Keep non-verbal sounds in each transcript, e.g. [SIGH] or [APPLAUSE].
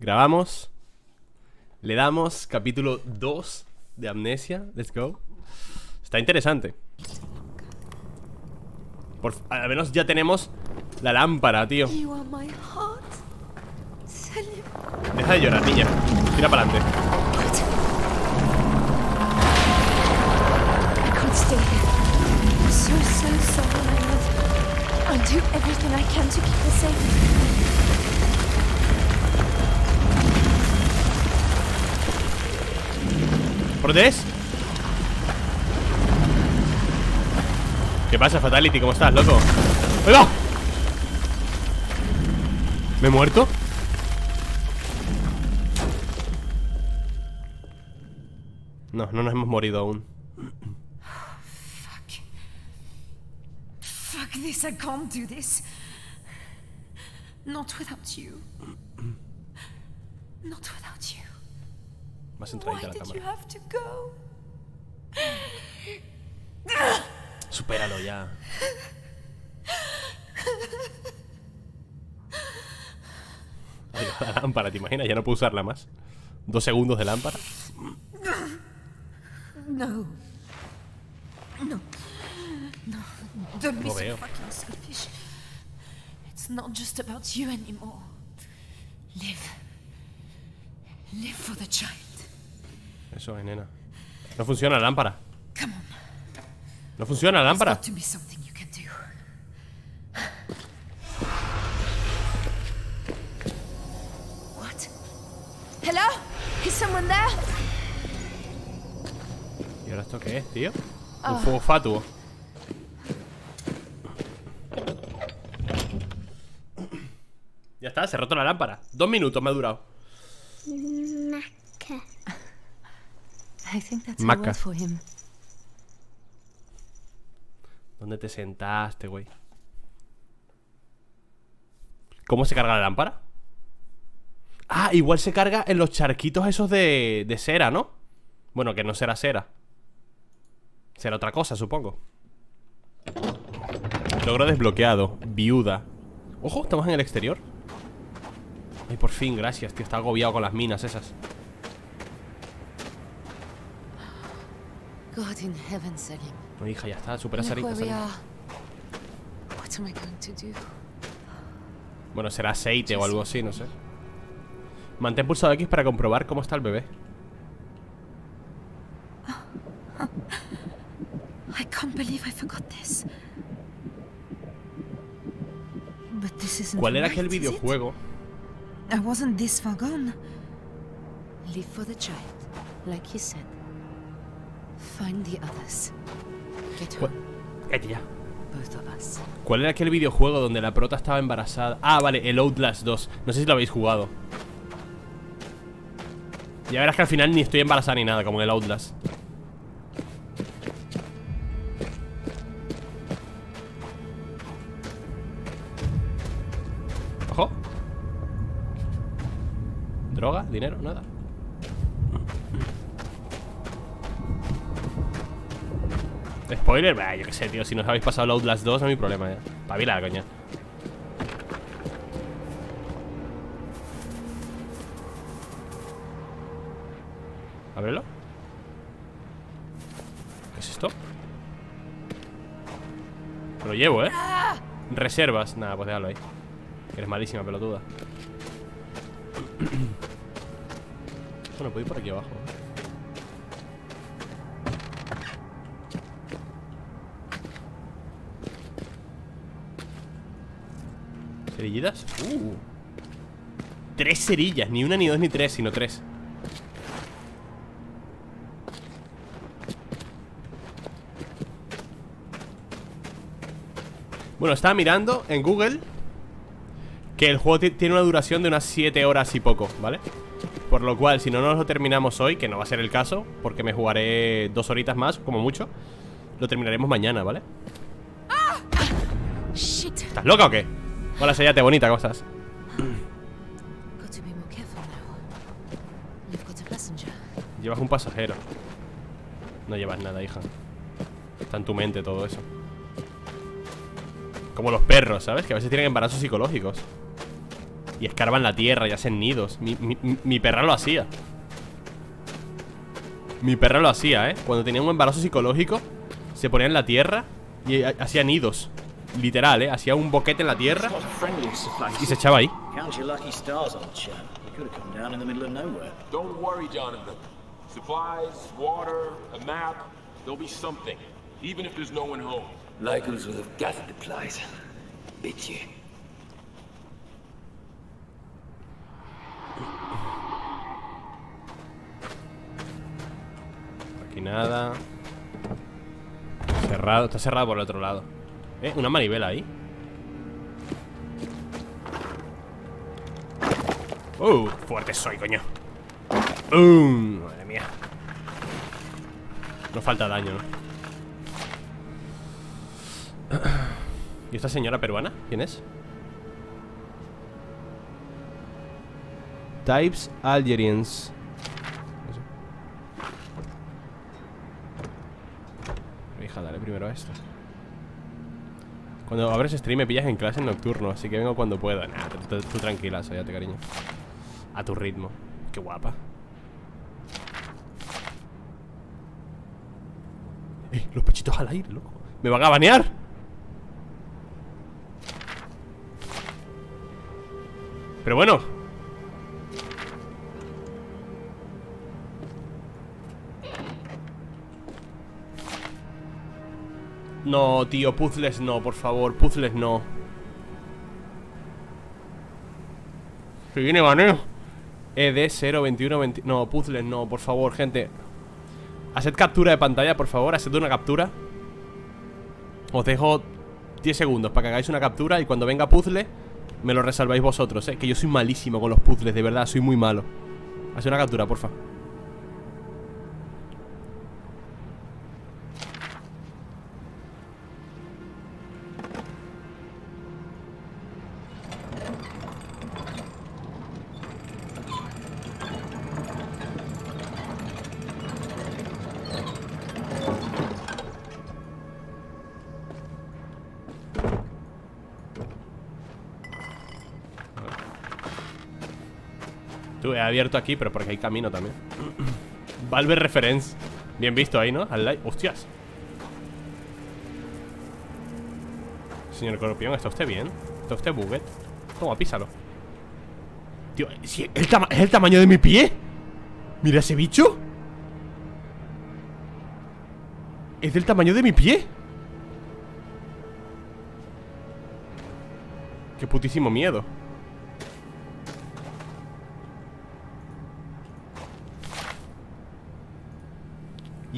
Grabamos. Le damos capítulo 2 de Amnesia. Let's go. Está interesante. Por, al menos ya tenemos la lámpara, tío. Deja de llorar, niña. Tira para adelante. So, so do everything I can to keep her safe. ¿Protes? ¿Qué pasa, Fatality? ¿Cómo estás, loco? ¡Ahí va! ¿Me he muerto? No, no nos hemos morido aún. Fuck. Fuck this, I can't do this. Not without you. Not without you. Más entradita la cámara. Supéralo ya. Ahí va la lámpara, ¿te imaginas? Ya no puedo usarla más. Dos segundos de lámpara. No. No. No. Don't be so fucking selfish. It's not just about you anymore. Live. Live for the child. Eso es, nena. No funciona la lámpara. No funciona la lámpara. Hello? Is someone there? ¿Y ahora esto qué es, tío? Un fuego fatuo. Ya está, se ha roto la lámpara. Dos minutos me ha durado. I think that's Maca. ¿Dónde te sentaste, güey? ¿Cómo se carga la lámpara? Ah, igual se carga en los charquitos esos de, de cera, ¿no? Bueno, que no será cera. Será otra cosa, supongo. Logro desbloqueado. Viuda. Ojo, estamos en el exterior. Ay, por fin, gracias, tío. Está agobiado con las minas esas. God in heaven, Selim. No, hija, ya está. Supera to do? Bueno, será aceite o algo así, no sé. Mantén pulsado X para comprobar cómo está el bebé. I can't believe I forgot this. But this isn't ¿Cuál era aquel videojuego? I wasn't this far gone. Live for the child, like he said. Find the others. Get ¿Cuál? home, Cállate ya. both of us. ¿Cuál era aquel videojuego donde la prota estaba embarazada? Ah, vale, el Outlast 2. No sé si lo habéis jugado. Ya verás que al final ni estoy embarazada ni nada, como en el Outlast. ¿Droga? ¿Dinero? Nada. Spoiler, bah, yo qué sé, tío. Si no os habéis pasado el Outlast 2, no hay problema, ya. Pavila, coña. Ábrelo. ¿Qué es esto? Lo llevo, ¿eh? Reservas. Nada, pues déjalo ahí. Que eres malísima, pelotuda. [CLEARS THROAT] bueno, puedo ir por aquí abajo. ¿eh? ¿Cerillitas? Uh. Tres cerillas, ni una, ni dos, ni tres, sino tres. Bueno, estaba mirando en Google que el juego ti- tiene una duración de unas 7 horas y poco, ¿vale? Por lo cual, si no nos lo terminamos hoy, que no va a ser el caso, porque me jugaré dos horitas más, como mucho, lo terminaremos mañana, ¿vale? Shit! ¿Estás loca o qué? Hola, Sayate, bonita, ¿cómo estás? Llevas un pasajero. No llevas nada, hija. Está en tu mente todo eso. Como los perros, ¿sabes? Que a veces tienen embarazos psicológicos. Y escarban la tierra y hacen nidos Mi, mi- mi perra lo hacía Mi perra lo hacía, ¿eh? Cuando tenía un embarazo psicológico Se ponía en la tierra Y ha- hacía nidos Literal, ¿eh? Hacía un boquete en la tierra. Y se echaba ahí. Aquí nada Cerrado, está cerrado por el otro lado Eh, una manivela ahí Uh, fuerte soy, coño Uh, madre mía No falta daño, ¿no? ¿Y esta señora peruana? ¿Quién es? Types Algerians Hija, dale primero a esto Cuando abres stream me pillas en clase en nocturno Así que vengo cuando pueda. Nah, tú, tranquila, te cariño. A tu ritmo. Qué guapa. Eh, los pechitos al aire, loco. Me van a banear Pero bueno No, tío, puzzles no, por favor, puzzles no. Se viene baneo ED 02120 No, puzzles no, por favor, gente. Haced captura de pantalla, por favor Haced una captura. Os dejo 10 segundos para que hagáis una captura Y cuando venga puzzle Me lo resolváis vosotros, eh Que yo soy malísimo con los puzzles, de verdad, soy muy malo. Haced una captura, porfa. Tú, abierto aquí, pero porque hay camino también [CLEARS THROAT] Valve Reference Bien visto ahí, ¿no? Al like ¡Hostias! Señor Corpión, ¿está usted bien? ¿Está usted buget? Toma, písalo Tío, ¿es el tamaño de mi pie? Mira ese bicho ¿Es del tamaño de mi pie? Qué putísimo miedo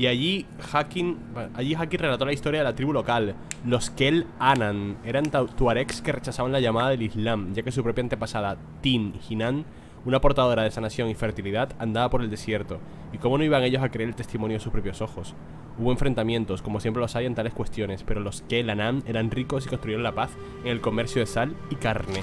Y allí Hacking, allí Hacking relató la historia de la tribu local, los Kel Anan. Eran tu- tuaregs que rechazaban la llamada del Islam, ya que su propia antepasada, Tin Hinan, una portadora de sanación y fertilidad, andaba por el desierto. ¿Y cómo no iban ellos a creer el testimonio de sus propios ojos? Hubo enfrentamientos, como siempre los hay en tales cuestiones, pero los Kel Anan eran ricos y construyeron la paz en el comercio de sal y carne.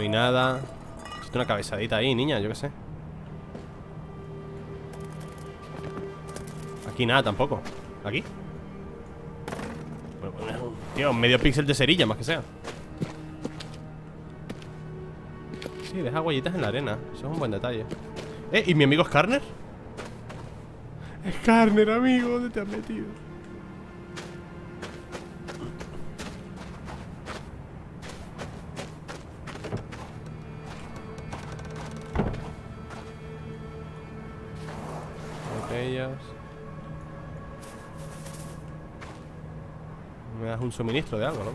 No hay nada. Necesito una cabezadita ahí, niña, yo qué sé. Aquí nada tampoco. ¿Aquí? Bueno, tío, medio píxel de cerilla, más que sea. Sí, deja huellitas en la arena. Eso es un buen detalle. Eh, ¿y mi amigo Skarner? Skarner, amigo, ¿dónde te has metido? Un suministro de algo, ¿no?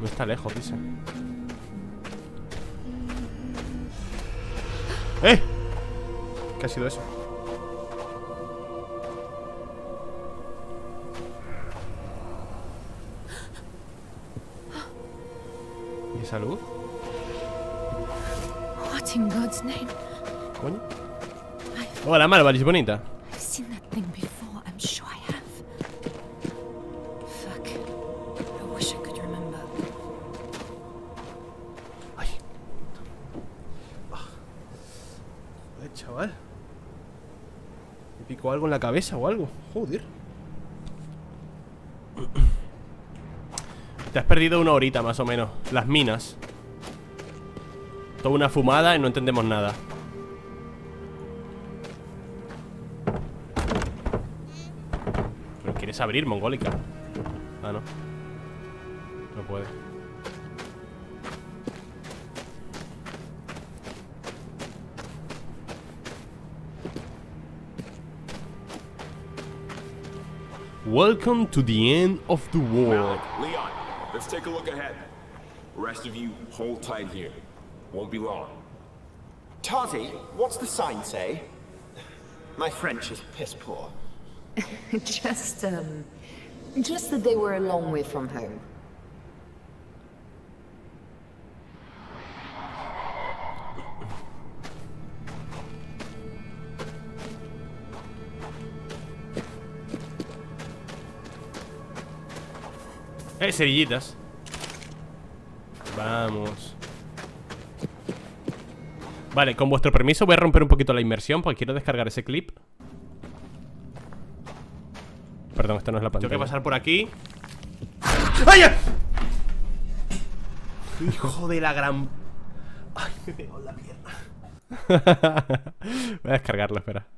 No está lejos, dice. ¡Eh! ¿Qué ha sido eso? ¿Y esa luz? Oh, la Malvaris, bonita. Ay. Ah. Eh, chaval. Me picó algo en la cabeza o algo. Joder. Te has perdido una horita más o menos. Las minas. Toda una fumada y no entendemos nada. ¿Pero abrir, mongólica? Ah, no. No puede. Welcome to the end of the world. Leon, let's take a look ahead. Rest of you, hold tight here. Won't be long. Tazi, what's the sign say? My French is piss poor. [LAUGHS] just, um. Just that they were a long way from home. Eh, cerillitas. Vamos. Vale, con vuestro permiso voy a romper un poquito la inmersión porque quiero descargar ese clip. Perdón, esta no es la pantalla. Tengo que pasar por aquí. ¡Vaya! Hijo de la gran... Ay, me pegó la pierna. [LAUGHS] voy a descargarlo, espera.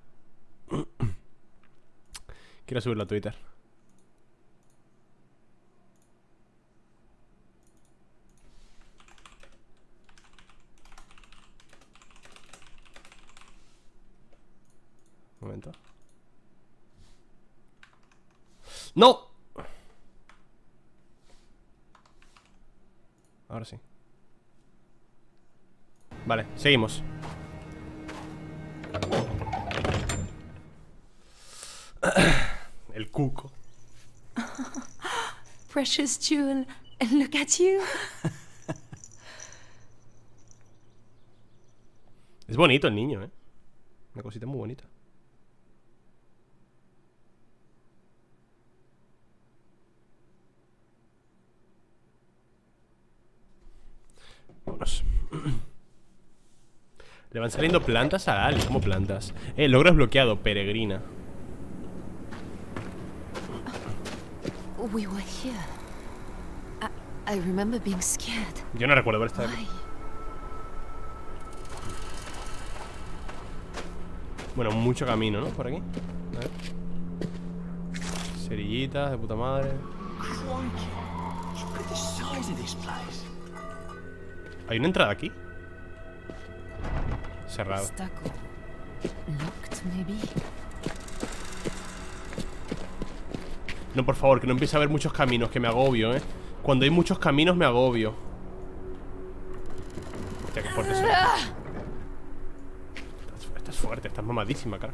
Quiero subirlo a Twitter. Un momento. ¡No! Ahora sí. Vale, seguimos. El cuco. [LAUGHS] Precious jewel, and look at you. [LAUGHS] Es bonito el niño, ¿eh? Una cosita muy bonita. Vámonos. [CLEARS THROAT] Le van saliendo plantas a Ali. ¿Cómo plantas? Eh, logro desbloqueado. Peregrina. We were here. I, I remember being scared. Yo no recuerdo haber estado aquí. Bueno, mucho camino, ¿no? Por aquí. A ver. Cerillitas de puta madre. ¿Hay una entrada aquí? Cerrado. No, por favor, que no empiece a haber muchos caminos, que me agobio, ¿eh? Cuando hay muchos caminos me agobio. Hostia, qué fuerte. Estás, estás fuerte, estás mamadísima, cara.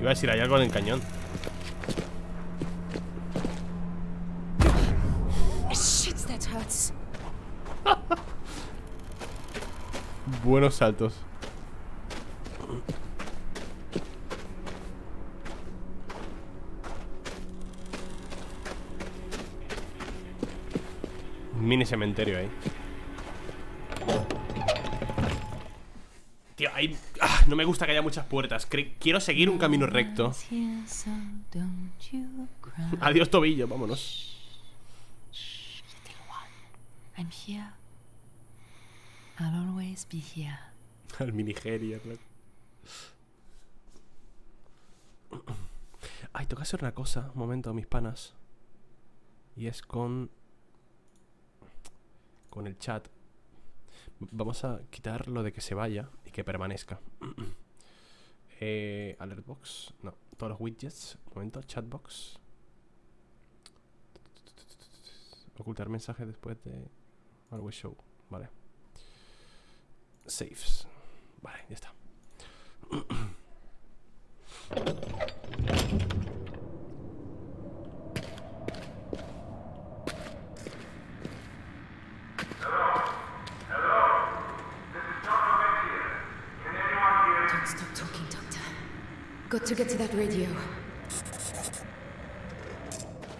Iba a decir, hay algo en el cañón. Buenos saltos. Un mini cementerio ahí. Tío, hay... ah, no me gusta que haya muchas puertas. Cre- Quiero seguir un camino recto. Adiós, tobillo, vámonos. I'm here. I'll always be here. [LAUGHS] Al minigeria, claro. Ay, toca hacer una cosa. Un momento, mis panas. Y es con. Con el chat. Vamos a quitar lo de que se vaya y que permanezca. [CLEARS THROAT] eh, alertbox. No, todos los widgets. Un momento, chatbox. Ocultar mensaje después de. Always show. Vale. Saves. Vale, ya está. Don't stop talking, Doctor. Got to get to that radio.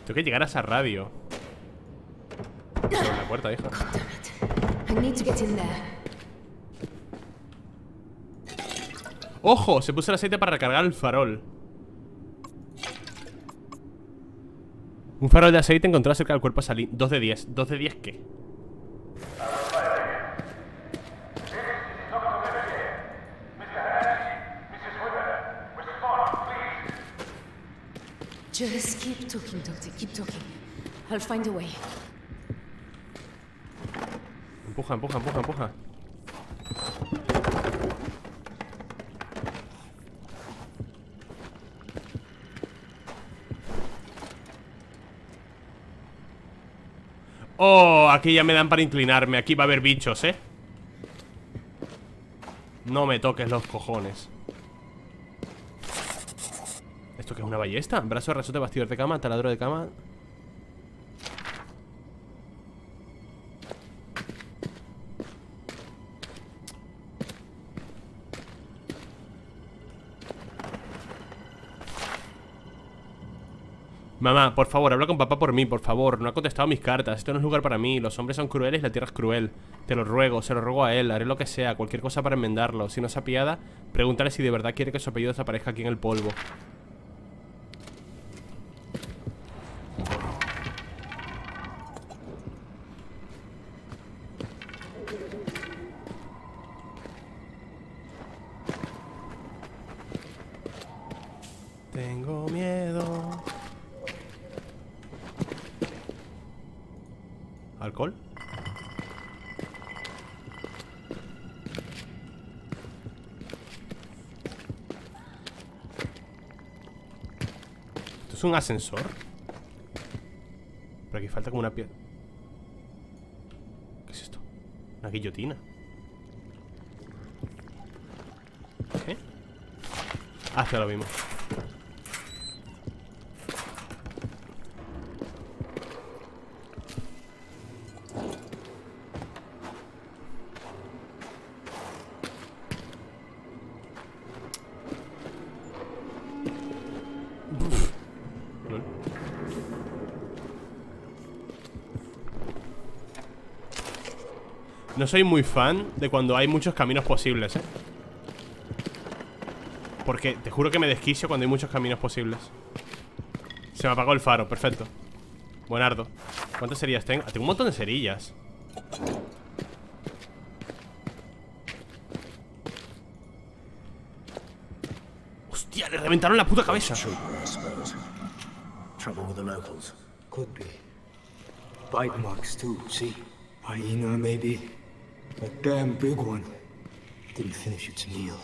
Tengo que llegar a esa radio. Abre la puerta, hija. I need to get in there. ¡Ojo! Se puso el aceite para recargar el farol Un farol de aceite encontrado cerca del cuerpo salí 2 de 10 ¿2 de 10 qué? Just keep talking, Doctor. Keep talking. I'll find a way. Empuja, empuja, empuja, empuja aquí ya me dan para inclinarme Aquí va a haber bichos, ¿eh? No me toques los cojones ¿Esto qué es una ballesta? Brazo, rasote, bastidor de cama, taladro de cama Mamá, por favor, habla con papá por mí, por favor. No ha contestado mis cartas, esto no es lugar para mí. Los hombres son crueles, la tierra es cruel. Te lo ruego, se lo ruego a él, haré lo que sea Cualquier cosa para enmendarlo, si no se apiada Pregúntale si de verdad quiere que su apellido desaparezca aquí en el polvo Tengo miedo ¿Alcohol? ¿Esto es un ascensor? Pero aquí falta como una piedra ¿Qué es esto? Una guillotina ¿Qué? Ah, ya lo No soy muy fan de cuando hay muchos caminos posibles, ¿eh? Porque te juro que me desquicio cuando hay muchos caminos posibles Se me apagó el faro, perfecto Buenardo ¿Cuántas cerillas tengo? Ah, tengo un montón de cerillas Hostia, le reventaron la puta cabeza. Bite marks too, see? Hyena, maybe. A damn big one. Didn't finish its meal.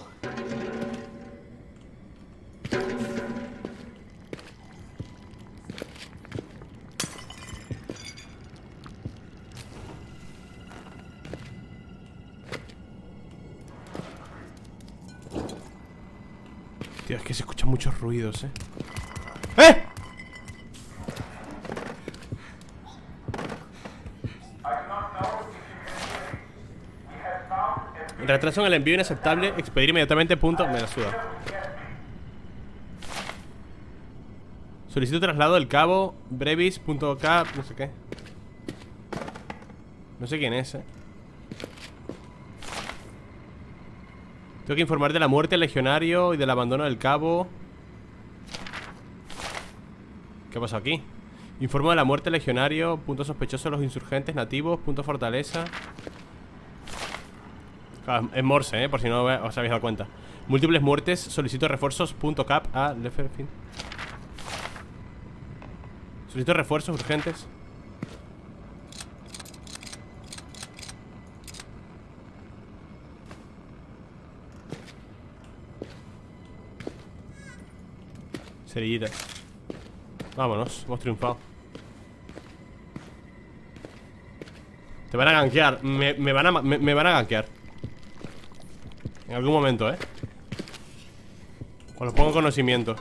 Tío, es que se escuchan muchos ruidos, eh. Retraso en el envío inaceptable Expedir inmediatamente, punto Me la suda. Solicito traslado del cabo Brevis.k No sé qué. No sé quién es, eh. Tengo que informar de la muerte del legionario Y del abandono del cabo. ¿Qué pasa aquí? Informo de la muerte del legionario Punto sospechoso de los insurgentes nativos Punto fortaleza Claro, Es Morse, eh, por si no os habéis dado cuenta. Múltiples muertes, solicito refuerzos Punto cap. A Leferfin Solicito refuerzos urgentes. Cerillitas Vámonos, hemos triunfado. Te van a gankear. Me, me van a, me, me van a gankear En algún momento, eh Os pongo en conocimiento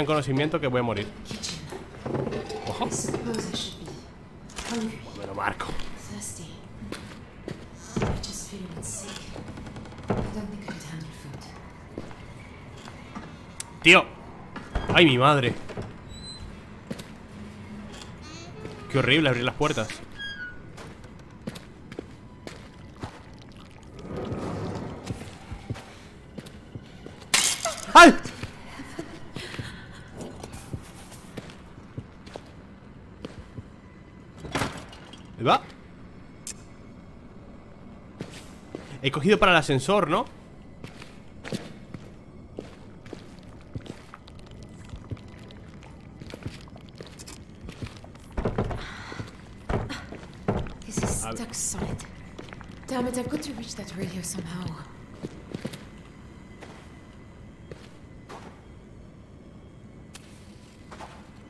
en conocimiento que voy a morir hungry, Me lo marco. Tío. Ay, mi madre. Qué horrible abrir las puertas. ¡Ay! Ahí va. He cogido para el ascensor, ¿no?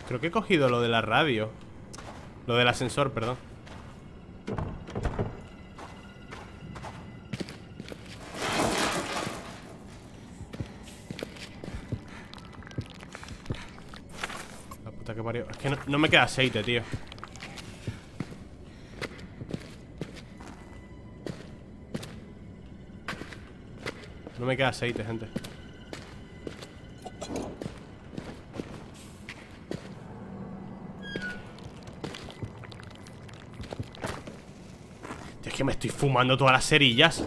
Creo que he cogido lo de la radio. Lo del ascensor, perdón Es que no me queda aceite, tío. No me queda aceite, gente. Es que me estoy fumando todas las cerillas.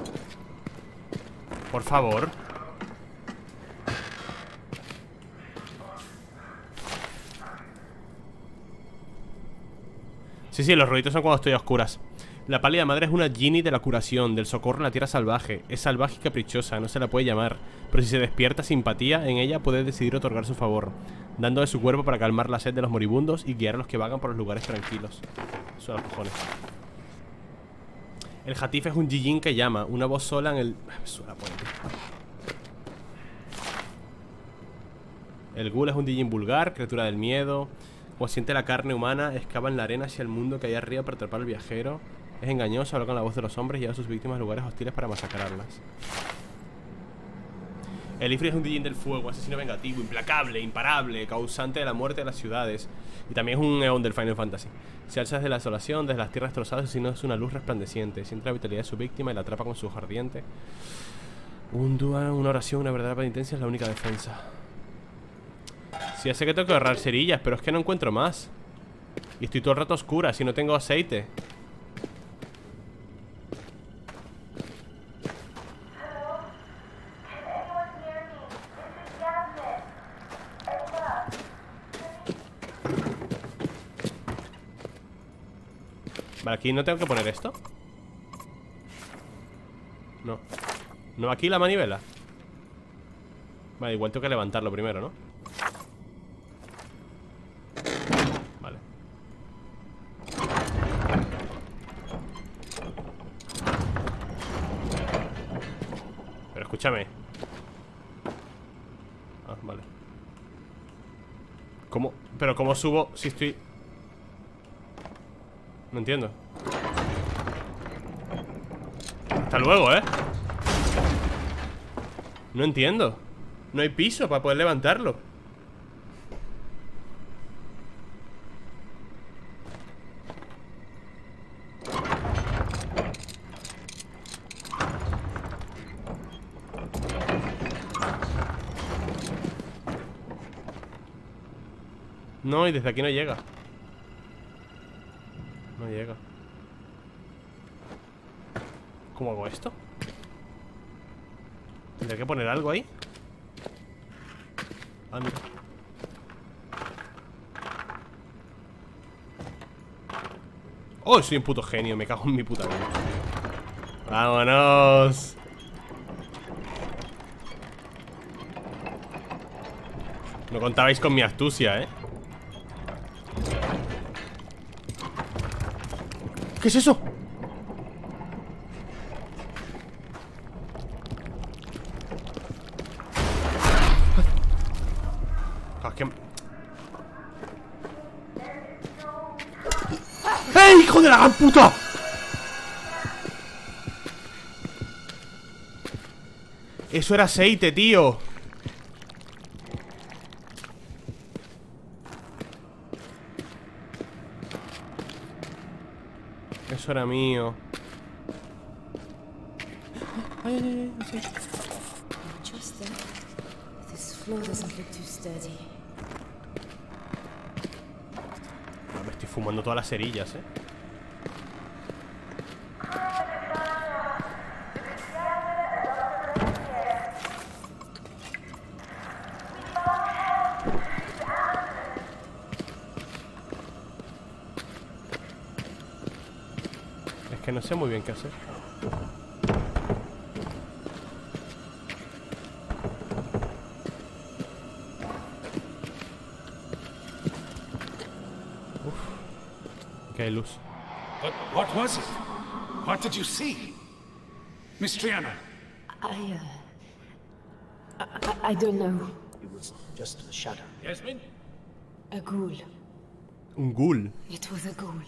Por favor Sí, sí, los ruiditos son cuando estoy a oscuras La pálida madre es una genie de la curación Del socorro en la tierra salvaje Es salvaje y caprichosa, no se la puede llamar Pero si se despierta simpatía en ella Puede decidir otorgar su favor Dando de su cuerpo para calmar la sed de los moribundos Y guiar a los que vagan por los lugares tranquilos Eso los cojones el Hatif es un Jijin que llama, una voz sola en el. Me suena. El Ghoul es un Jijin vulgar, criatura del miedo. Cuando siente la carne humana, excava en la arena hacia el mundo que hay arriba para atrapar al viajero. Es engañoso, habla con la voz de los hombres y lleva a sus víctimas lugares hostiles para masacrarlas. El Ifrit es un Dijin del fuego, asesino vengativo, implacable, imparable, causante de la muerte de las ciudades. Y también es un Eon del Final Fantasy. Se alza desde la desolación, desde las tierras destrozadas, asesino es una luz resplandeciente. Siente la vitalidad de su víctima y la atrapa con su ardiente. Un dua, una oración, una verdadera penitencia es la única defensa. Sí, ya sé que tengo que ahorrar cerillas, pero es que no encuentro más. Y estoy todo el rato a oscuras y no tengo aceite. Vale, aquí no tengo que poner esto No No, aquí la manivela Vale, igual tengo que levantarlo primero, ¿no? Escúchame Ah, vale ¿Cómo? Pero ¿cómo subo si estoy...? No entiendo Hasta luego, ¿eh? No entiendo No hay piso para poder levantarlo No, y desde aquí no llega no llega ¿Cómo hago esto? ¿Tendría que poner algo ahí? Ah, mira ¡Oh, soy un puto genio! Me cago en mi puta vida ¡Vámonos! No contabais con mi astucia, ¿eh? ¿Qué es eso? Ah, que- ¡Eh, hijo de la gran puta! Eso era aceite, tío Eso era mío. Ay, ay, ay. Ah, Me estoy fumando todas las cerillas, eh. Que no sé muy bien qué hacer. Uf. Que hay luz. But what was it? What did you see? Miss Triana, I, uh. I, I don't know. It was just a shadow. Yasmin? A ghoul. Un ghoul. It was a ghoul.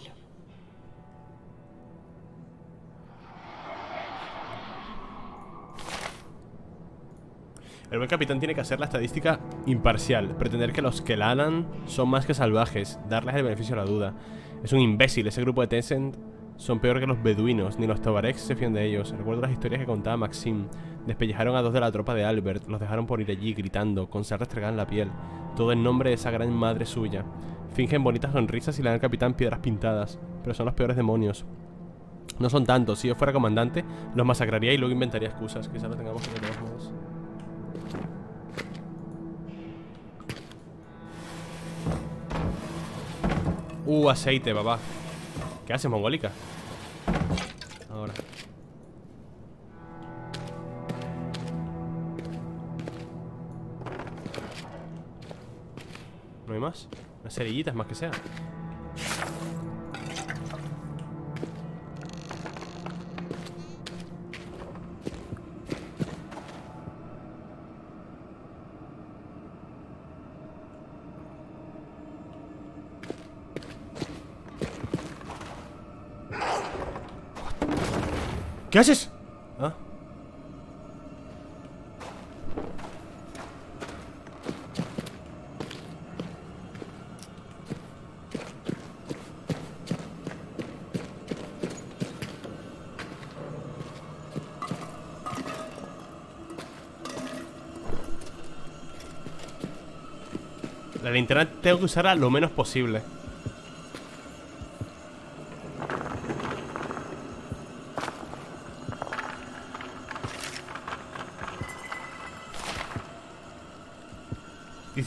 El buen capitán tiene que hacer la estadística imparcial, pretender que los que la hagan son más que salvajes, darles el beneficio de la duda. Es un imbécil, ese grupo de Tencent son peor que los beduinos, ni los Tobarex se fían de ellos. Recuerdo las historias que contaba Maxim. Despellejaron a dos de la tropa de Albert, los dejaron por ir allí gritando, con sal restregada en la piel, todo en nombre de esa gran madre suya. Fingen bonitas sonrisas y le dan al capitán piedras pintadas, pero son los peores demonios. No son tantos, si yo fuera comandante, los masacraría y luego inventaría excusas. Quizás lo tengamos que hacer Uh, aceite, papá. ¿Qué haces, mongólica? Ahora. ¿No hay más? Unas cerillitas más que sea. ¿Qué haces? ¿Ah? La linterna tengo que usarla lo menos posible.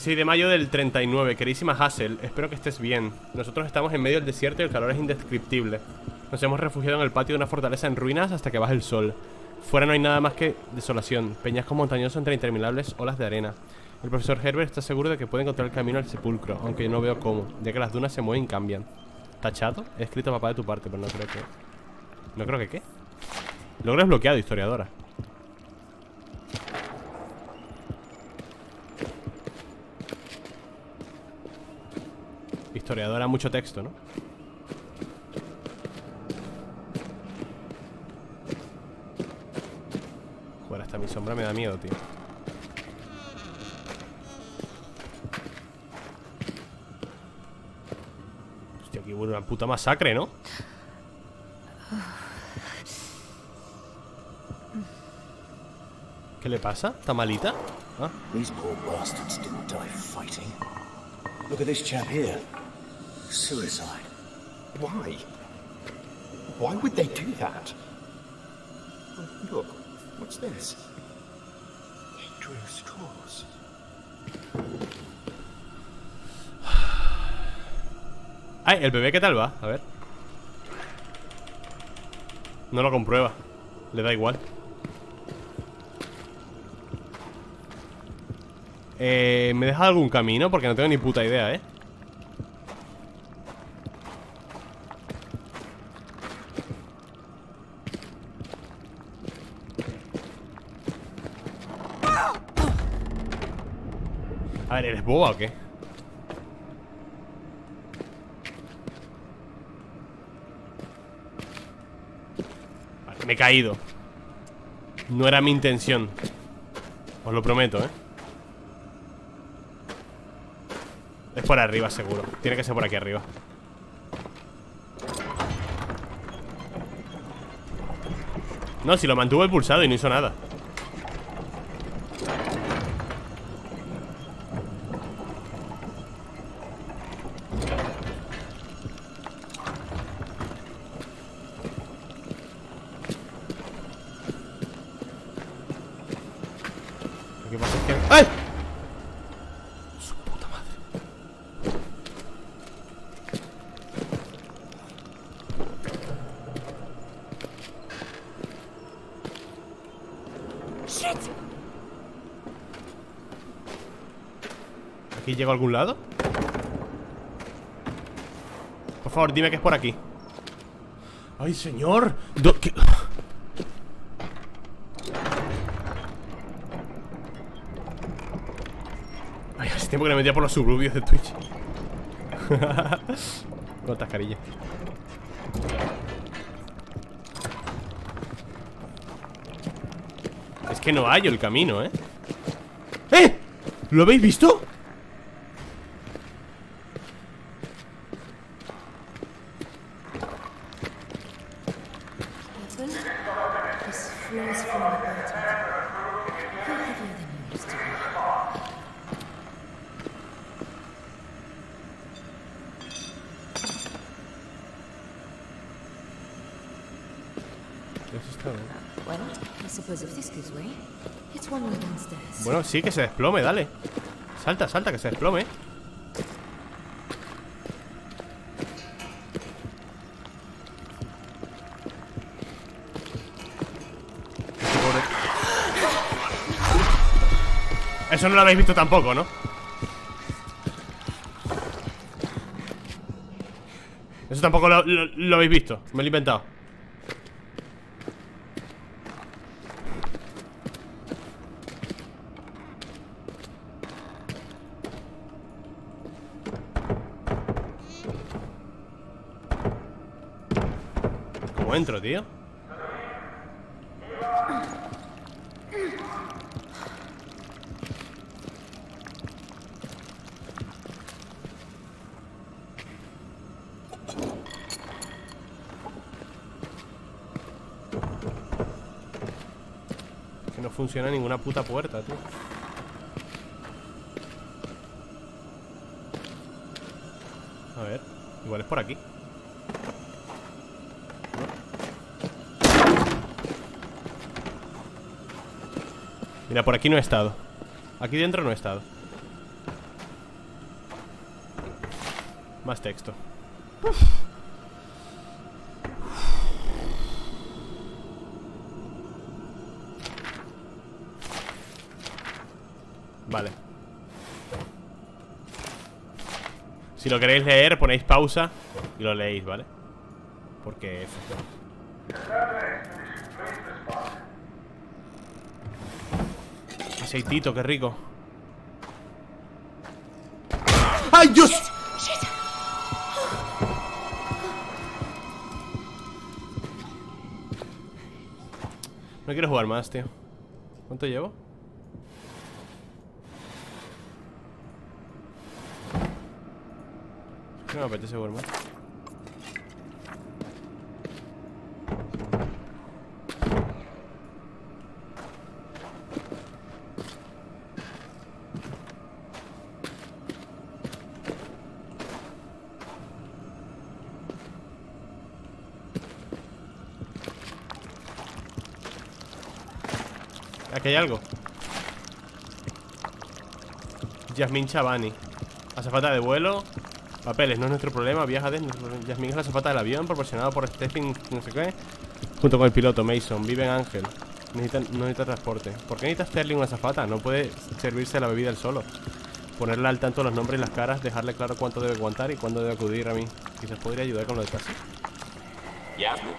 ...16 de mayo del 39... Querísima Hassel, espero que estés bien... Nosotros estamos en medio del desierto y el calor es indescriptible... Nos hemos refugiado en el patio de una fortaleza en ruinas hasta que baje el sol... Fuera no hay nada más que desolación... Peñascos montañosos entre interminables olas de arena... El profesor Herbert está seguro de que puede encontrar el camino al sepulcro... Aunque yo no veo cómo... Ya que las dunas se mueven y cambian... ¿Está chato? He escrito papá de tu parte, pero no creo que... ¿No creo que qué? Logro desbloqueado, historiadora Historiadora, mucho texto, ¿no? Joder, hasta mi sombra me da miedo, tío Hostia, aquí hubo una puta masacre, ¿no? ¿Qué le pasa? ¿Está malita? Ah, These poor bastards didn't die fighting. Look at this chap here. Suicide. Why? Why would they do that? Oh, Look, what's this? They drew straws. [SIGHS] Ay, ¿el bebé qué tal va? A ver No lo comprueba Le da igual Eh, ¿Me deja algún camino? Porque no tengo ni puta idea, ¿eh? Boba o qué? Vale, me he caído. No era mi intención. Os lo prometo, ¿eh? Es por arriba seguro. Tiene que ser por aquí arriba. No, si lo mantuvo el pulsado y no hizo nada llego a algún lado? Por favor, dime que es por aquí ¡Ay, señor! ¿qué? Ay, hace tiempo que me metía por los suburbios de Twitch [LAUGHS] Con tascarilla Es que no hallo el camino, ¿eh? ¡Eh! ¿Lo habéis visto? Careful. This floor is falling apart. You're heavier than you used to be. Eso está bien. Well, I suppose if this gives way, it's one way downstairs. Bueno, sí, que se desplome, dale. Salta, salta, que se desplome. Este Eso no lo habéis visto tampoco, ¿no? Eso tampoco lo habéis visto. Me lo he inventado ¿Cómo entro, tío? Que no funciona ninguna puta puerta, tío A ver, igual es por aquí Mira, por aquí no he estado. Aquí dentro no he estado. Más texto. Vale. Si lo queréis leer, ponéis pausa Y lo leéis, ¿vale? Porque eso Aceitito, qué rico ¡Ay, Dios! No quiero jugar más, tío ¿Cuánto llevo? No me apetece jugar más Aquí hay algo. Yasmín Chavani. Azafata de vuelo. Papeles, no es nuestro problema, viaja de Yasmín es la azafata del avión proporcionado por Stephen no sé qué Junto con el piloto Mason, vive en Ángel. Necesita, No necesita transporte. ¿Por qué necesita Sterling una azafata? No puede servirse la bebida él solo. Ponerle al tanto los nombres y las caras Dejarle claro cuánto debe aguantar y cuándo debe acudir a mí. Quizás podría ayudar con lo de taxi Yasmin,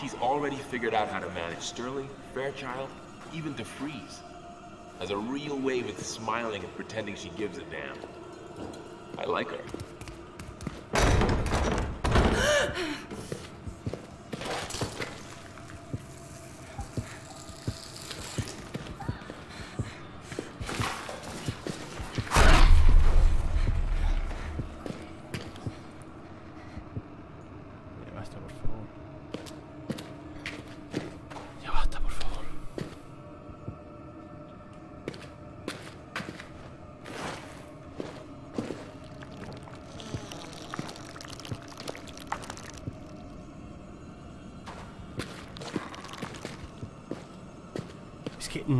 she's already figured out how to manage Sterling, Fairchild, even to freeze. Has a real way with smiling and pretending she gives a damn. I like her.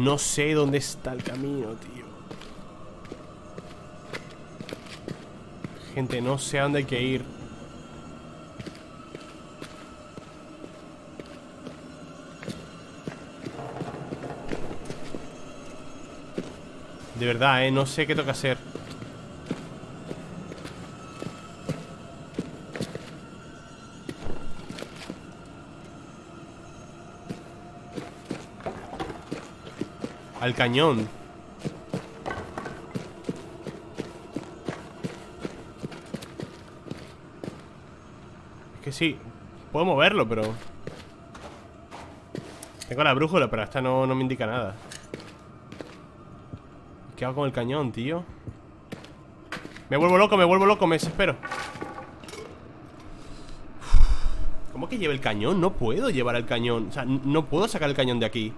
No sé dónde está el camino, tío. Gente, no sé a dónde hay que ir. De verdad, eh, no sé qué toca hacer. Al cañón. Es que sí, puedo moverlo, pero... Tengo la brújula, pero esta no, no me indica nada. ¿Qué hago con el cañón, tío? Me vuelvo loco, me vuelvo loco, me desespero ¿Cómo que lleve el cañón? No puedo llevar el cañón O sea, no puedo sacar el cañón de aquí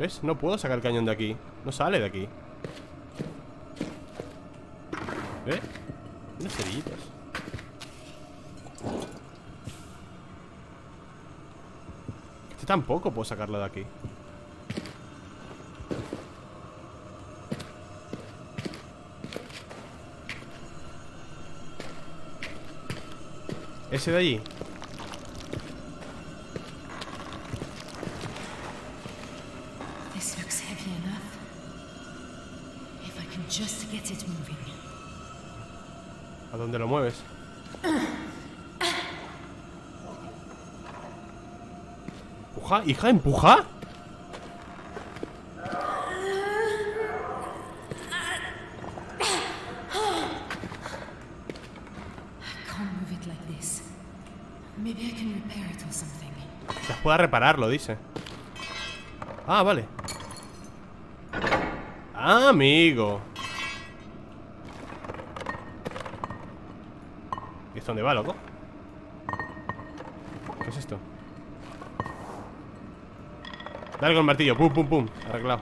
¿Ves? No puedo sacar el cañón de aquí. No sale de aquí. ¿Ves? Unas cerillitas. Este tampoco puedo sacarlo de aquí. Ese de allí This looks heavy enough. If I can just get it moving. ¿A dónde lo mueves? ¿Empuja? ¿Hija, empuja? Can't move it like this. Maybe I can repair it or something. Quizás pueda repararlo, dice. Ah, vale. Ah, amigo. ¿Y esto dónde va, loco? Dale con el martillo, pum, pum, pum Arreglado.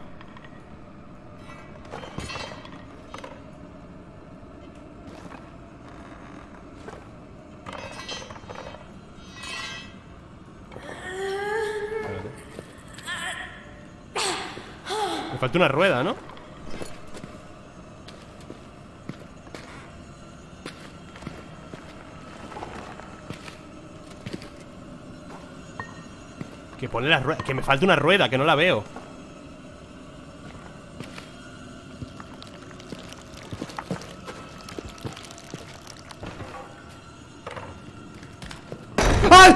Me falta una rueda, ¿no? Que pone la rueda Que me falta una rueda, que no la veo ¡Ay!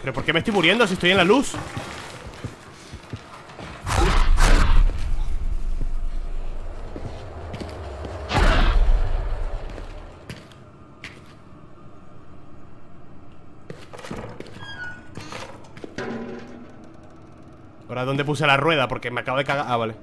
¿Pero por qué me estoy muriendo si estoy en la luz? ¿Dónde puse la rueda? Porque me acabo de cagar Ah, vale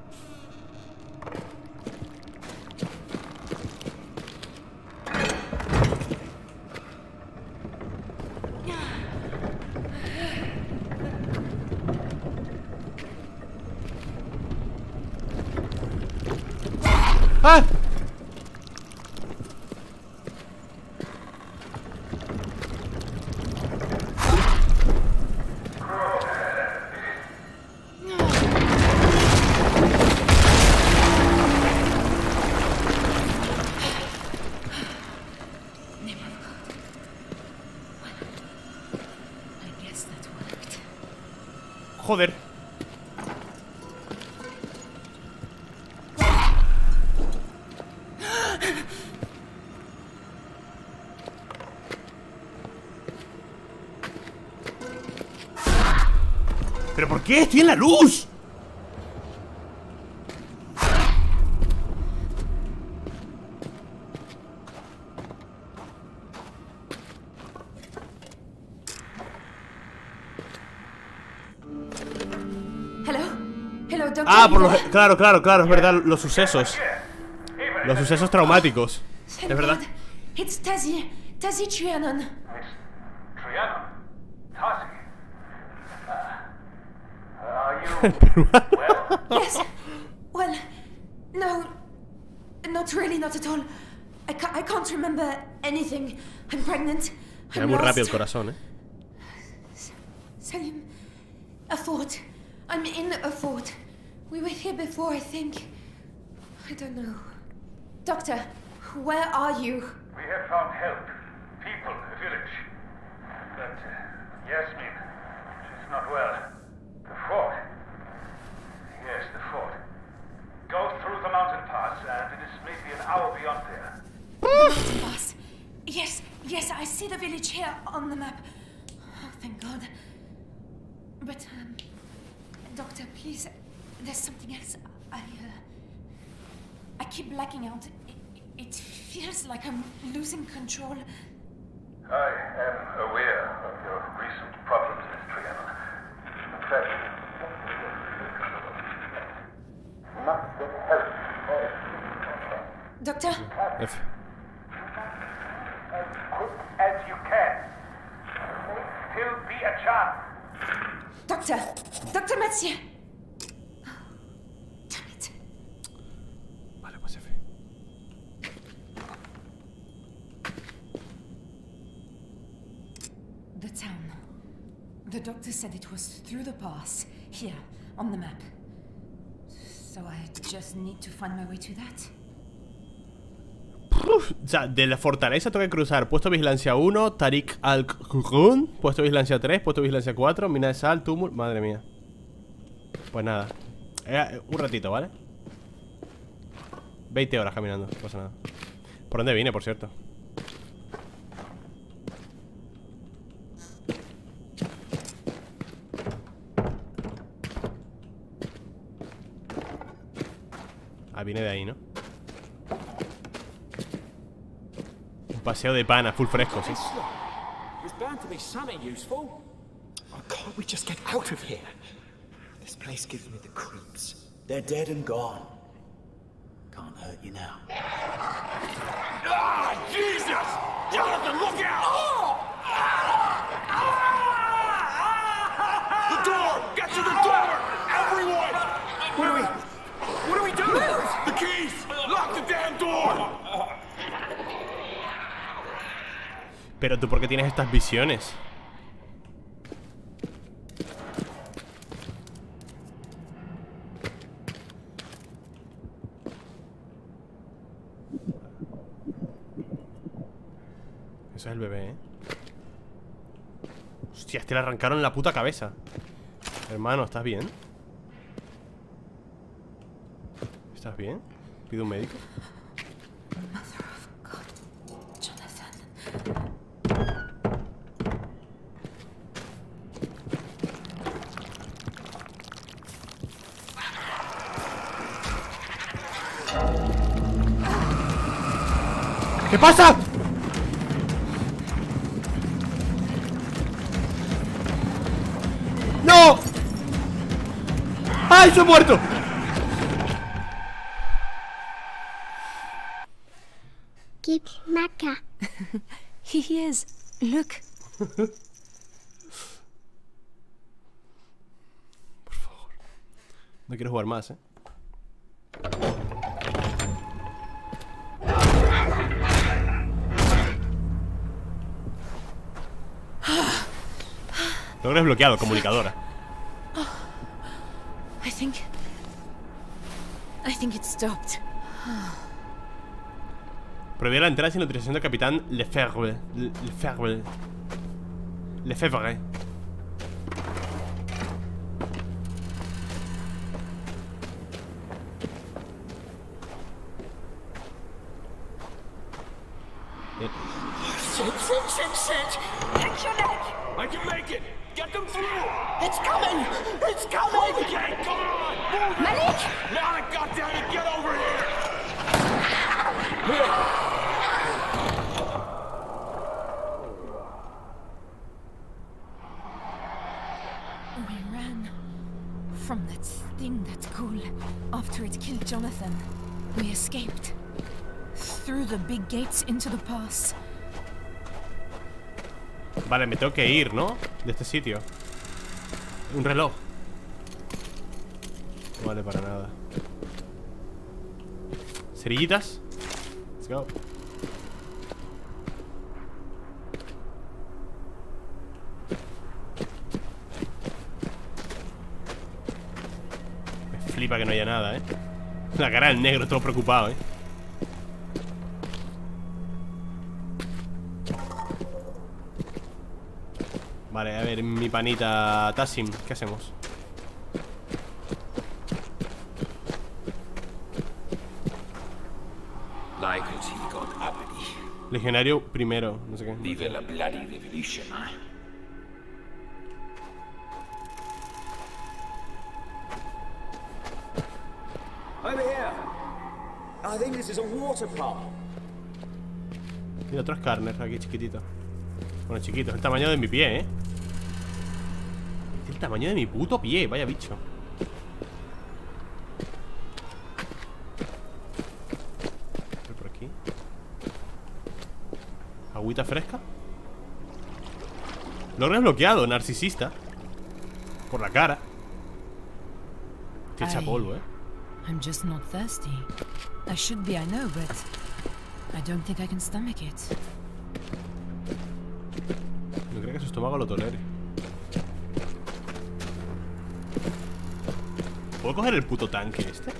qué? ¡Estoy en la luz! Hello? Hello, Doctor. Ah, por los... Claro, claro, claro, es verdad, los sucesos Los sucesos traumáticos Es verdad. It's Tazi. Tazi Trianon. Are well? Yes. Well, no. Not really, not at all. I, ca- I can't remember anything. I'm pregnant. I'm muy rápido el lost. corazón, eh. Selim, a fort. I'm in a fort. We were here before, I think. I don't know. Doctor, where are you? We have found help. People, a village. But uh, Yasmin, she's not well. The fort. Yes, the fort. Go through and it is maybe an hour beyond there. Mountain. Yes, yes, I see the village here on the map. Oh, thank God. But, um, Doctor, please, there's something else. I, uh, I keep blacking out. It, it feels like I'm losing control. I am aware of your recent problems, Miss Triana. In fact, you must get help. Doctor, F. As quick as you can. Still be a chance. Doctor, Doctor Mathieu. Damn it. Vale, pues F. The town. The doctor said it was through the pass, here, on the map. Uf, o sea, de la fortaleza tengo que cruzar. Puesto de vigilancia 1, Tariq al-Qurun Puesto de vigilancia 3, puesto de vigilancia 4 Mina de sal, tumul, madre mía. Pues nada. Eh, Un ratito, ¿vale? 20 horas caminando, no pasa nada. ¿Por dónde vine, por cierto? Ah, viene de ahí, ¿no? Un paseo de pana, full fresco, sí There's bound to be something useful. Oh, can't we just get out of here? This place gives me the creeps. They're dead and gone. Can't hurt you now. Ah, Jesus! Jonathan, look out! The Pero tú, ¿por qué tienes estas visiones? Eso es el bebé, ¿eh? Hostia, este le arrancaron la puta cabeza Hermano, ¿estás bien? ¿Estás bien? ¿Pido un médico? ¿Qué pasa? ¡No! ¡Ay, soy muerto! Keep. Here [LAUGHS] he is. Look. No quiero jugar más, ¿eh? Logro desbloqueado, comunicadora. [SIGHS] I think. I think it stopped. Prohibir la entrada sin autorización del capitán Lefebvre. Le- Lefebvre. Lefebvre. Shit, shit, shit, shit! Take your leg! I can make it! Get them through! It's coming! It's coming! Okay, come on! Move! Malik! Malik, goddammit, get over here! We ran from that thing that's cool after it killed Jonathan. We escaped through the big gates into the pass. Vale, me tengo que ir, ¿no? De este sitio. Un reloj. Vale para nada. Cerillitas. Me flipa que no haya nada, ¿eh? La cara del negro, todo preocupado, ¿eh? Vale, a ver, mi panita Tassim, ¿qué hacemos? Legionario primero, no sé qué Vive la bloody revolution, eh? Over here. I think this is a water pump. Y otro Skarner aquí chiquitito Bueno, chiquito, es el tamaño de mi pie, ¿eh? Es el tamaño de mi puto pie, vaya bicho Voy por aquí Agüita fresca Logro desbloqueado, narcisista Por la cara Te echa polvo, ¿eh? I'm just not thirsty. I should be, I know, but I don't think I can stomach it. No creo que su estómago lo tolere. ¿Puedo coger el puto tanque este?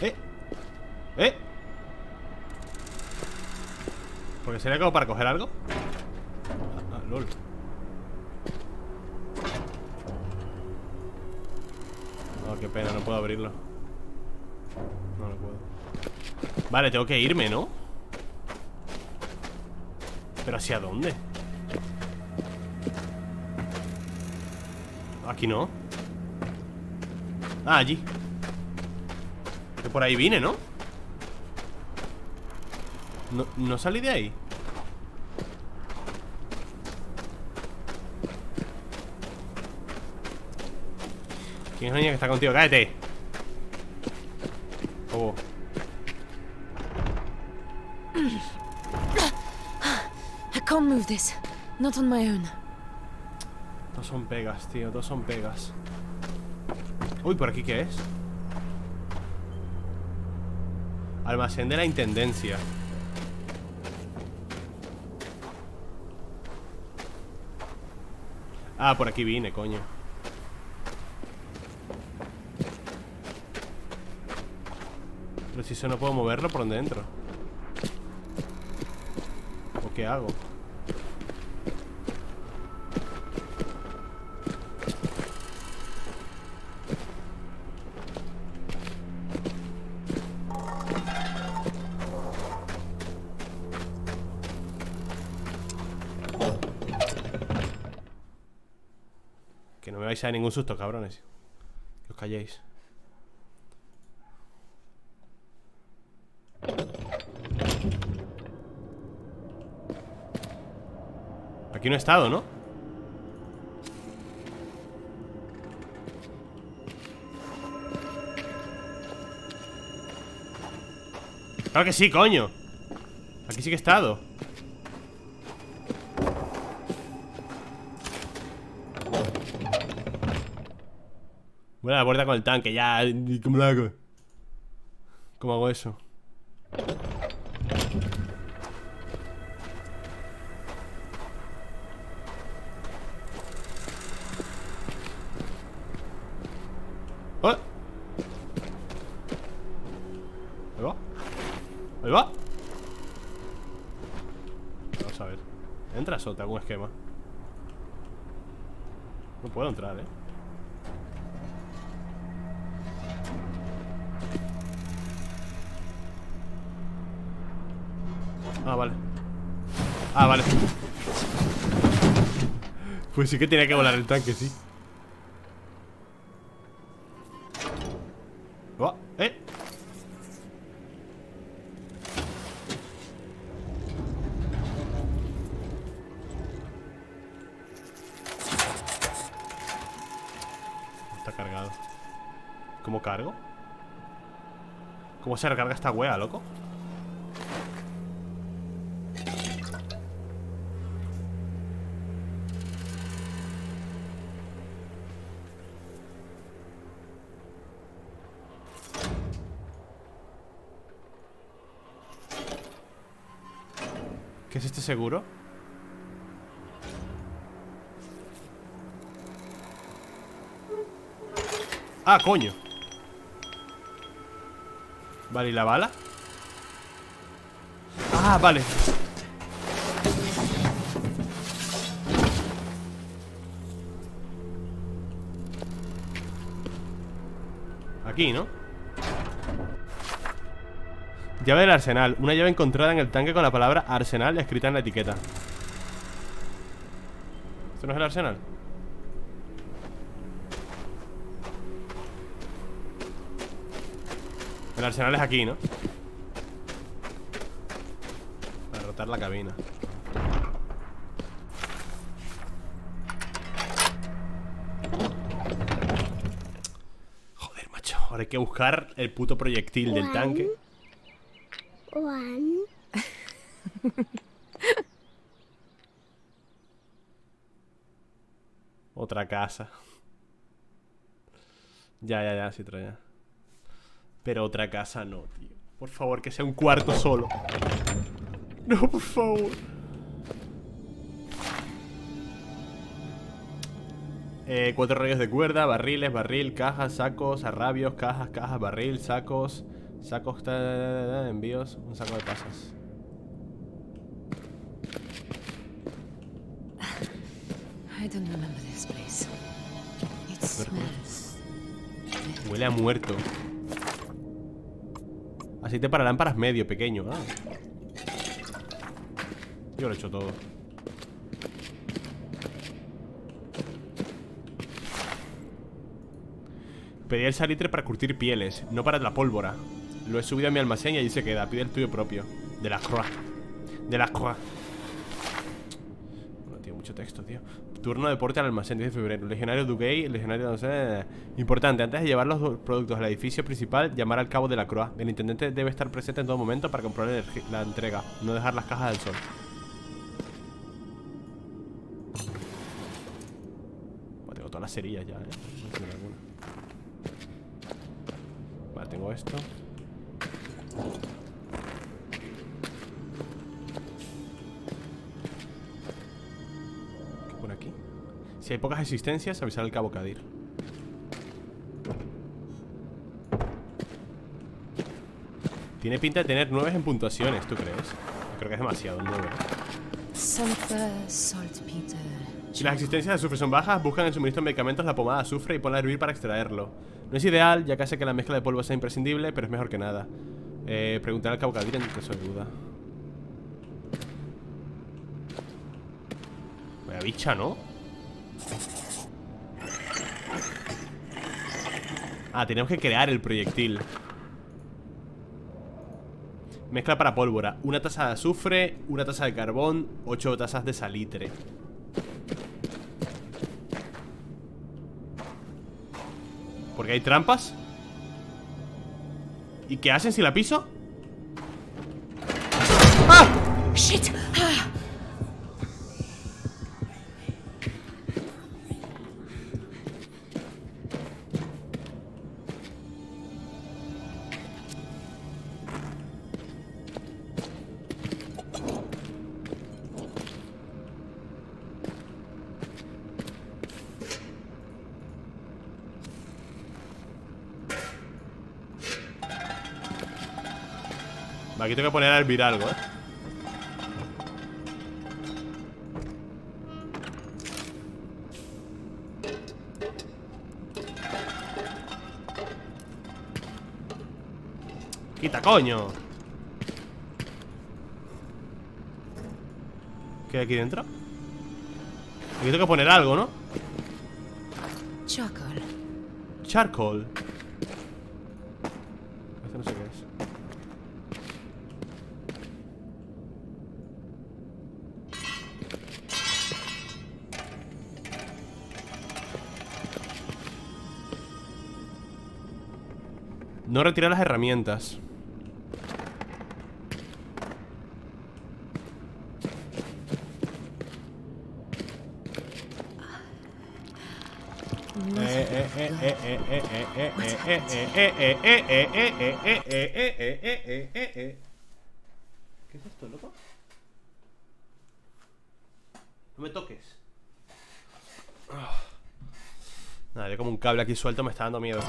¡Eh! ¡Eh! Porque sería como para coger algo. Ah, ah, lol. Oh, qué pena, no puedo abrirlo. No, no puedo. Vale, tengo que irme, ¿no? ¿Pero hacia dónde? Aquí no Ah, allí Que por ahí vine, ¿no? No, no salí de ahí ¿Quién es la niña que está contigo? ¡Cállate! Oh. I can't move this. Not on my own. Dos son pegas, tío, dos son pegas Uy, ¿por aquí qué es? Almacén de la Intendencia Ah, por aquí vine, coño Pero si eso no puedo moverlo por donde entro ¿O qué hago? Vais a ningún susto, cabrones. Que os calléis. Aquí no he estado, ¿no? Claro que sí, coño. Aquí sí que he estado la puerta con el tanque, ya. ¿Cómo lo hago? ¿Cómo hago eso? ¡Oh! Ahí va. Ahí va. Vamos a ver. ¿Entras o te hago un esquema? No puedo entrar, eh. Pues sí que tenía que volar el tanque, sí Oh, ¡Eh! Está cargado ¿Cómo cargo? ¿Cómo se recarga esta wea, loco? Seguro? Ah, coño Vale, ¿y la bala? Ah, vale Aquí, ¿no? Llave del arsenal. Una llave encontrada en el tanque con la palabra arsenal escrita en la etiqueta. ¿Esto no es el arsenal? El arsenal es aquí, ¿no? Para rotar la cabina. Joder, macho. Ahora hay que buscar el puto proyectil del tanque [LAUGHS] Otra casa. Ya, ya, ya, sí traía Pero otra casa no, tío. Por favor, que sea un cuarto solo. No, por favor. Eh, cuatro rayos de cuerda, barriles, barril, cajas, sacos, arrabios, cajas, cajas, barril, sacos, sacos, ta, envíos, un saco de pasas. I don't remember this place. It smells. Huele a muerto. Aceite para lámparas medio, pequeño. Ah. Yo lo he hecho todo. Pedí el salitre para curtir pieles, no para la pólvora. Lo he subido a mi almacén y allí se queda. Pide el tuyo propio. De la croix. De la croix. No, tío, mucho texto, tío. Turno de deporte al almacén, 10 de febrero. Legionario Duguay, legionario no sé. Importante, antes de llevar los productos al edificio principal, llamar al cabo de la Croix. El intendente debe estar presente en todo momento para comprobar la entrega, no dejar las cajas del sol. Bueno, tengo todas las cerillas ya, eh. No tengo ninguna. Vale, tengo esto. ¿Qué por aquí? Si hay pocas existencias, avisar al cabo Kadir. Tiene pinta de tener nueve en puntuaciones, ¿tú crees? Creo que es demasiado, nueve. Si las existencias de azufre son bajas, buscan en el suministro de medicamentos la pomada de azufre y ponla a hervir para extraerlo. No es ideal, ya que hace que la mezcla de polvo sea imprescindible, pero es mejor que nada. Eh, preguntar al cabo Kadir en caso de duda. Vaya bicha, ¿no? Ah, tenemos que crear el proyectil. Mezcla para pólvora. Una taza de azufre, una taza de carbón, ocho tazas de salitre. Porque hay trampas. ¿Y qué hacen si la piso? Shit! Aquí tengo que poner a hervir algo, ¿eh? Quita, coño ¿Qué hay aquí dentro? Aquí tengo que poner algo, ¿no? Charcoal. Charcoal retirar las herramientas ¿Qué es esto, loco? No me toques. Ah. Nada, como un cable aquí suelto, me está dando miedo.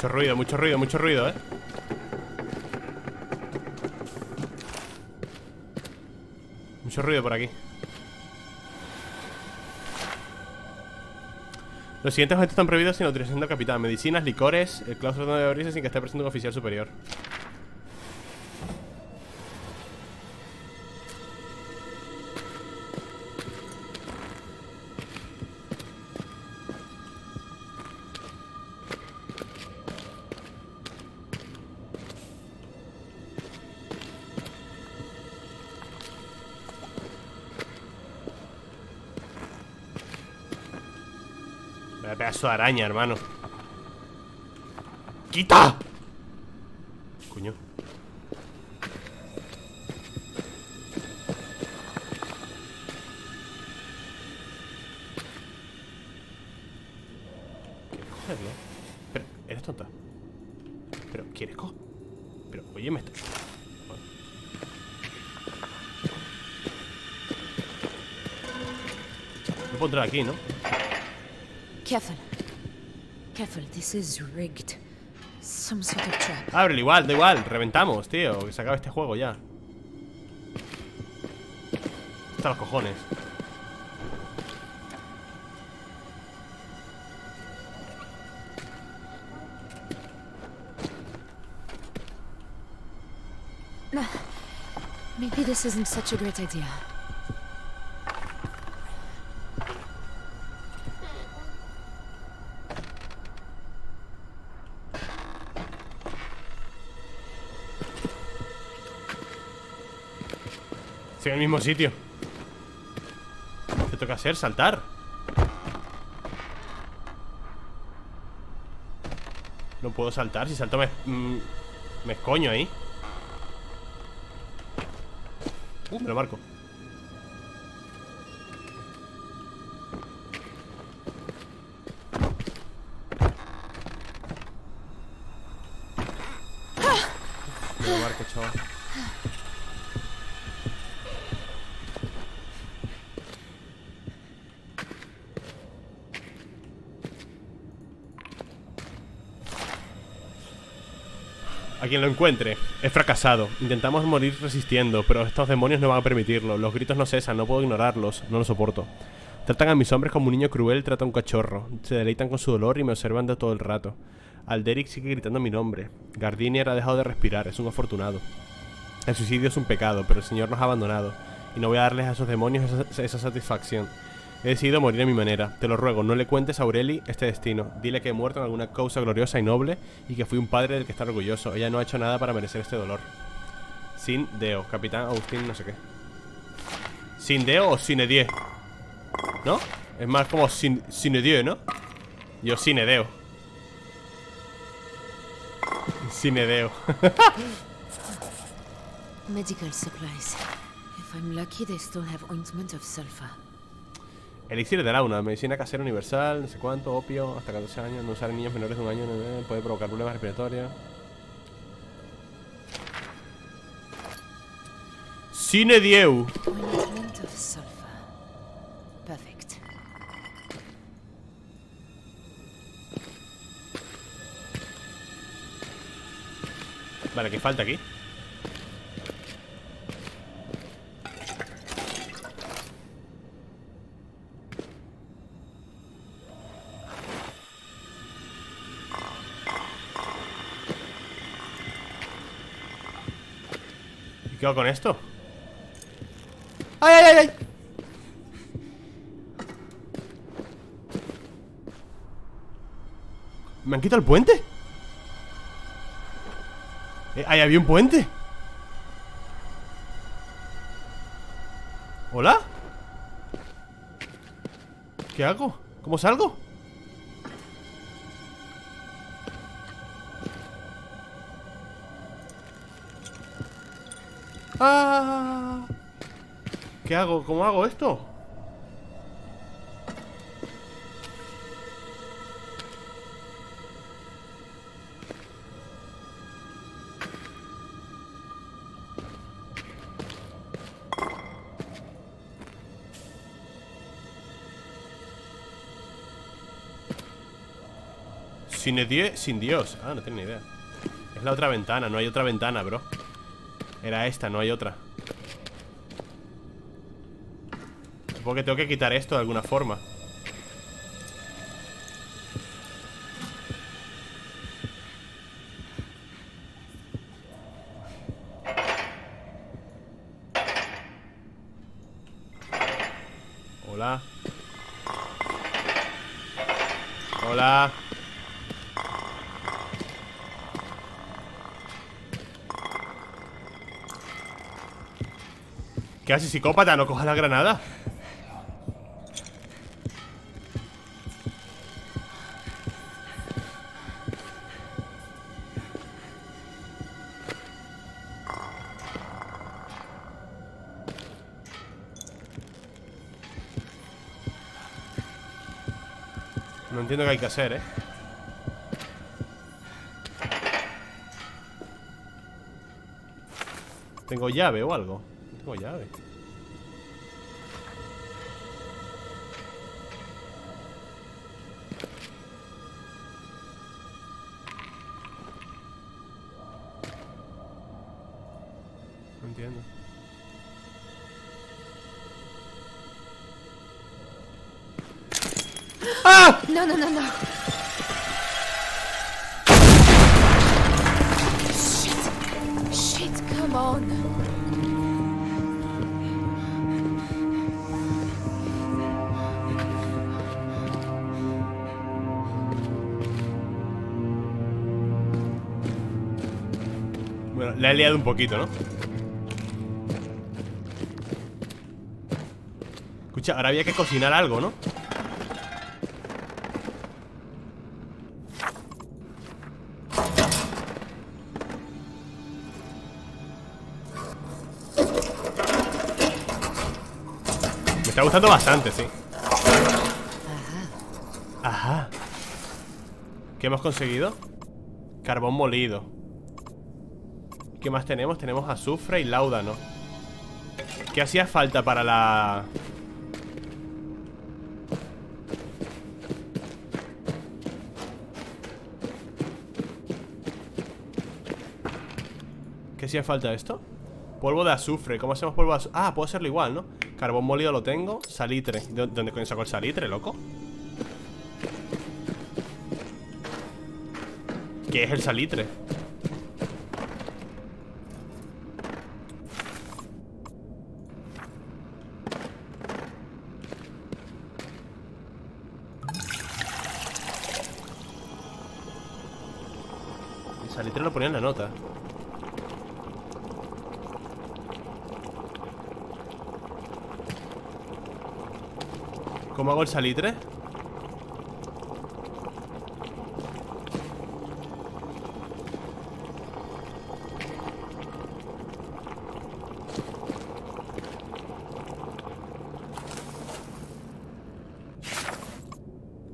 Mucho ruido, mucho ruido, mucho ruido, ¿eh? Mucho ruido por aquí. Los siguientes objetos están prohibidos sin autorización del capitán. Medicinas, licores, el claustro no debe abrirse sin que esté presente un oficial superior Araña, hermano ¡Quita! Coño ¿Quieres cogerlo? Pero, ¿eres tonta? Pero, ¿quieres coger? Pero, oye, me está... Bueno. No puedo entrar aquí, ¿no? Ábrelo igual, da igual, reventamos, tío Que se acabe este juego ya. Hasta los cojones. Maybe this isn't such a great idea. En el mismo sitio. ¿Qué toca hacer? Saltar. No puedo saltar Si salto me, mm, me escoño ahí. Uh, me lo marco quien lo encuentre, he fracasado. Intentamos morir resistiendo, pero estos demonios no van a permitirlo. Los gritos no cesan, no puedo ignorarlos, no lo soporto. Tratan a mis hombres como un niño cruel trata a un cachorro. Se deleitan con su dolor y me observan de todo el rato. Alderic sigue gritando mi nombre. Gardinier ha dejado de respirar, es un afortunado. El suicidio es un pecado, pero el Señor nos ha abandonado. Y no voy a darles a esos demonios esa, esa satisfacción. He decidido morir a mi manera. Te lo ruego, no le cuentes a Aureli este destino. Dile que he muerto en alguna causa gloriosa y noble y que fui un padre del que está orgulloso. Ella no ha hecho nada para merecer este dolor. Sin Deo, Capitán Agustín, no sé qué. Sin Deo o Sine Die. ¿No? Es más como sin, Sine Die, ¿no? Yo Sine Deo. Sine Deo. [LAUGHS] Medical supplies. If I'm lucky, they still have ointment of sulfur. Elixir de Launa, medicina casera universal, no sé cuánto, opio, hasta 14 años, no usar niños menores de un año, no, puede provocar problemas respiratorios. Cine Dieu. Vale, ¿qué falta aquí? Qué hago con esto? ¡Ay, ay, ay! ay! ¿Me han quitado el puente? Eh, ¿Ahí había un puente? ¿Hola? ¿Qué hago? ¿Cómo salgo? ¿Qué hago? ¿Cómo hago esto? Sin, sin Dios Ah, no tiene ni idea Es la otra ventana, no hay otra ventana, bro Era esta, no hay otra Que tengo que quitar esto de alguna forma. Hola. Hola. ¿Qué haces, psicópata? ¿No cojas la granada? Entiendo qué hay que hacer, ¿eh? ¿Tengo llave o algo? No tengo llave No entiendo No, no, no, no. Shit. Shit, come on. Bueno, la he liado un poquito, ¿no? Escucha, ahora había que cocinar algo, ¿no? Gustando bastante, sí Ajá ¿Qué hemos conseguido? Carbón molido ¿Qué más tenemos? Tenemos azufre y láudano ¿Qué hacía falta para la...? ¿Qué hacía falta esto? Polvo de azufre, ¿cómo hacemos polvo de azufre? Ah, puedo hacerlo igual, ¿no? Carbón molido lo tengo, salitre ¿De ¿Dónde coño saco el salitre, loco? ¿Qué es el salitre? El salitre lo ponía en la nota ¿Cómo hago el salitre?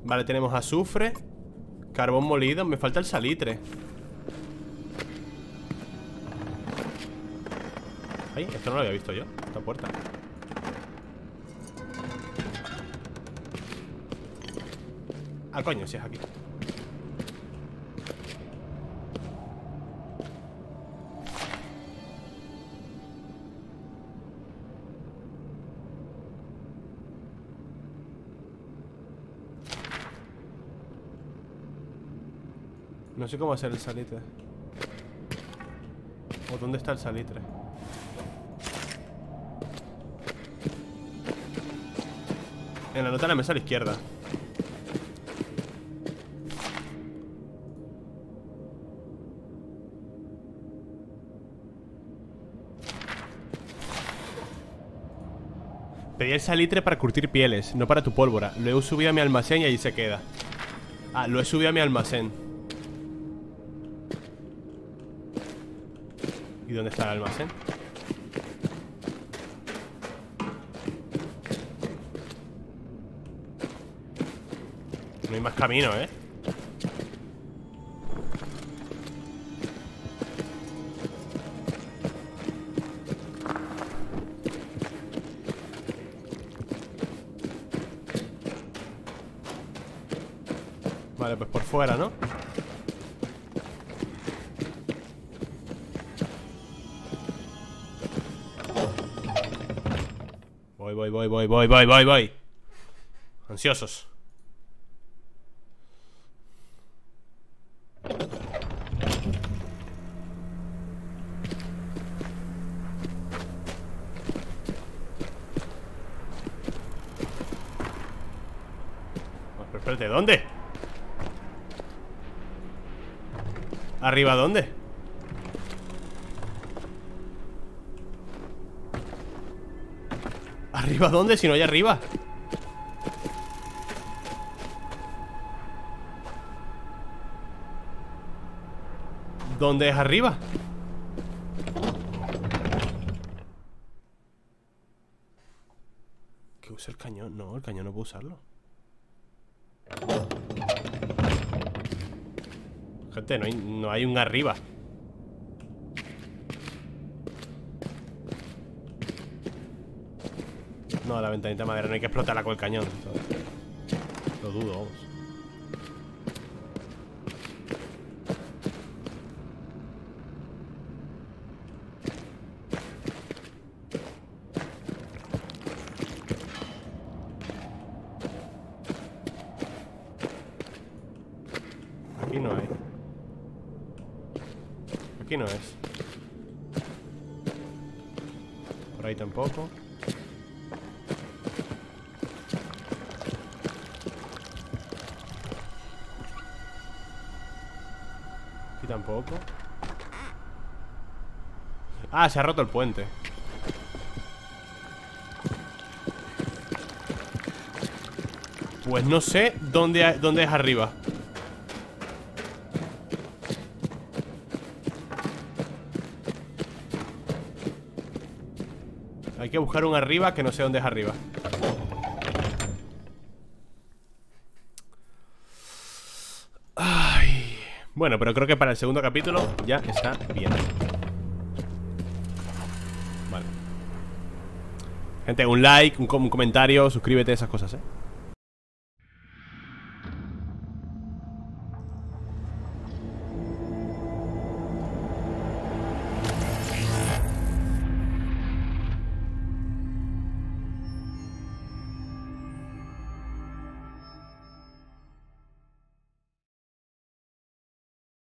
Vale, tenemos azufre Carbón molido, me falta el salitre Ay, esto no lo había visto yo Esta puerta Ah, coño, si es aquí. No sé cómo hacer el salitre. ¿O dónde está el salitre? En la nota de la mesa a la izquierda Pedí el salitre para curtir pieles, no para tu pólvora. Lo he subido a mi almacén y ahí se queda. Ah, lo he subido a mi almacén. ¿Y dónde está el almacén? No hay más camino, ¿eh? Vale, pues por fuera, ¿no? Voy, voy, voy, voy, voy, voy, voy, voy. Ansiosos. ¿Arriba dónde? ¿Arriba dónde? Si no hay arriba ¿Dónde es arriba? ¿Que use el cañón? No, el cañón no puedo usarlo No hay, no hay un arriba. No, la ventanita de madera no hay que explotarla con el cañón. Lo dudo, vamos Tampoco Aquí tampoco. Ah, se ha roto el puente. Pues no sé dónde es arriba que buscar un arriba que no sé dónde es arriba Ay. Bueno, pero creo que para el segundo capítulo ya está bien Vale Gente, un like, un, un comentario, suscríbete, esas cosas, ¿eh?